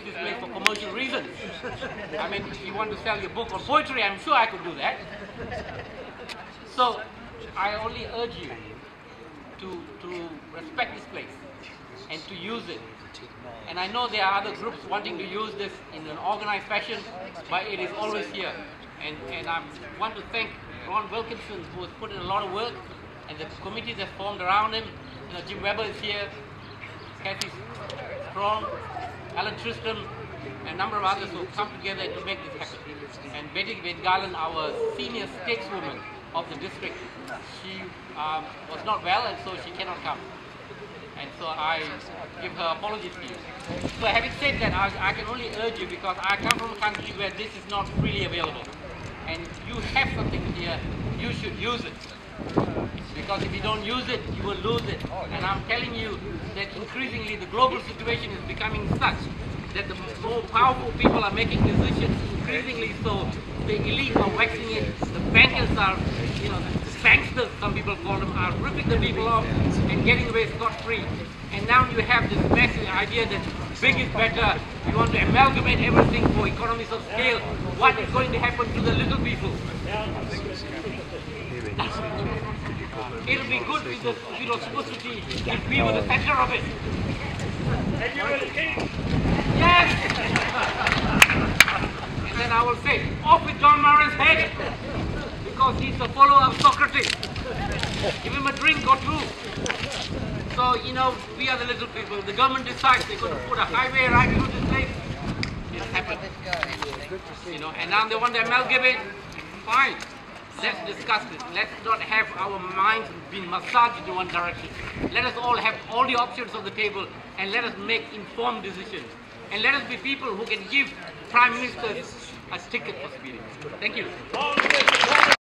this place for commercial reasons. I mean, if you want to sell your book or poetry, I'm sure I could do that. So, I only urge you to, to respect this place and to use it. And I know there are other groups wanting to use this in an organized fashion, but it is always here. And, and I want to thank Ron Wilkinson, who has put in a lot of work, and the committee that formed around him. You know, Jim Weber is here, Kathy Strong, Alan Tristram, and a number of others who have come together to make this happen. And Betty Vedgalan, our senior stateswoman of the district, she um, was not well and so she cannot come. And so I give her apologies to you. So having said that, I, I can only urge you because I come from a country where this is not freely available. And you have something here, you should use it. Because if you don't use it, you will lose it. And I'm telling you that increasingly the global situation is becoming such that the more powerful people are making decisions, increasingly so the elite are waxing it, the bankers are, you know, the banksters, some people call them, are ripping the people off and getting away scot-free. And now you have this massive idea that big is better, you want to amalgamate everything for economies of scale. What is going to happen to the little people? It'll be good if, was supposed to be, if we were the center of it. And you were the king. Yes! and then I will say, off with John Murray's head! Because he's a follower of Socrates. Give him a drink or two. So, you know, we are the little people. The government decides they're going to put a highway right into this place. It's happened. You know, and now they want to amalgamate. Fine. Let's discuss this. Let's not have our minds being massaged in one direction. Let us all have all the options on the table and let us make informed decisions. And let us be people who can give prime ministers a ticket for speeding. Thank you.